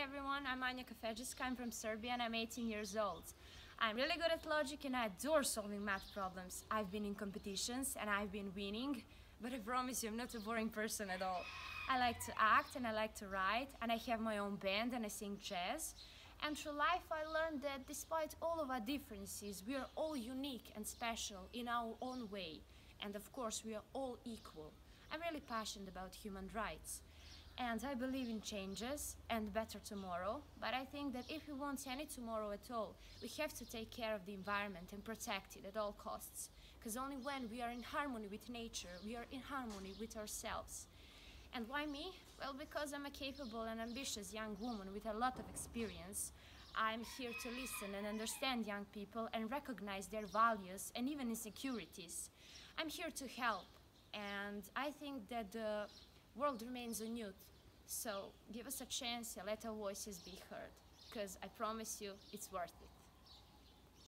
everyone, I'm Anja Kafedziska, I'm from Serbia and I'm 18 years old. I'm really good at logic and I adore solving math problems. I've been in competitions and I've been winning, but I promise you I'm not a boring person at all. I like to act and I like to write and I have my own band and I sing jazz. And through life I learned that despite all of our differences, we are all unique and special in our own way. And of course we are all equal. I'm really passionate about human rights and I believe in changes and better tomorrow, but I think that if we want any tomorrow at all, we have to take care of the environment and protect it at all costs. Because only when we are in harmony with nature, we are in harmony with ourselves. And why me? Well, because I'm a capable and ambitious young woman with a lot of experience. I'm here to listen and understand young people and recognize their values and even insecurities. I'm here to help, and I think that the world remains youth. So give us a chance and let our voices be heard, because I promise you it's worth it.